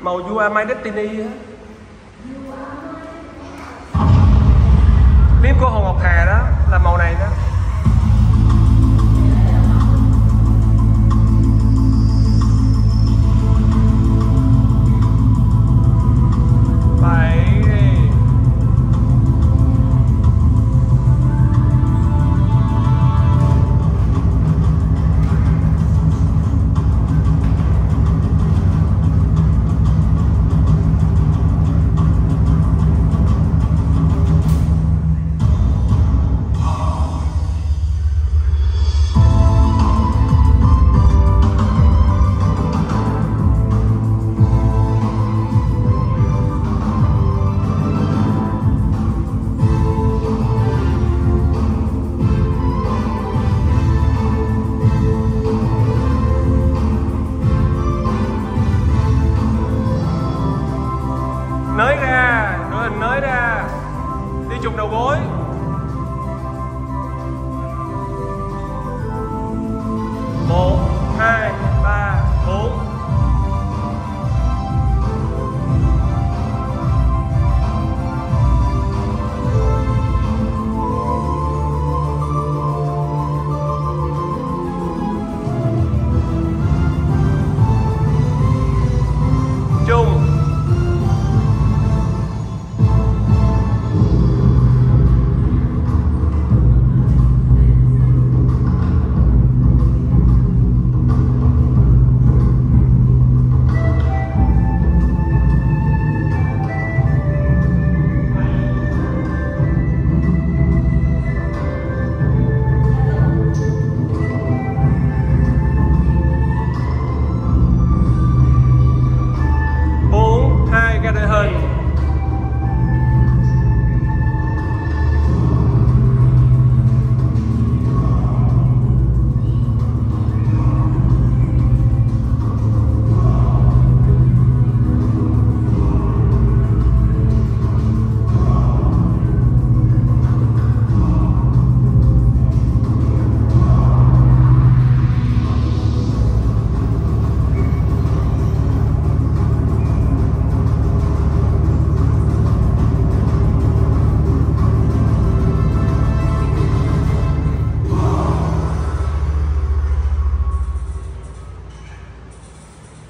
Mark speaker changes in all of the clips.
Speaker 1: màu vua Mai My Destiny á. Chung đầu gối.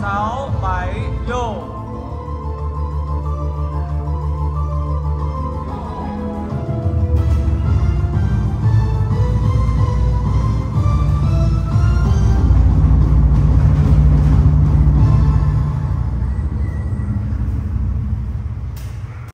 Speaker 1: 少白肉。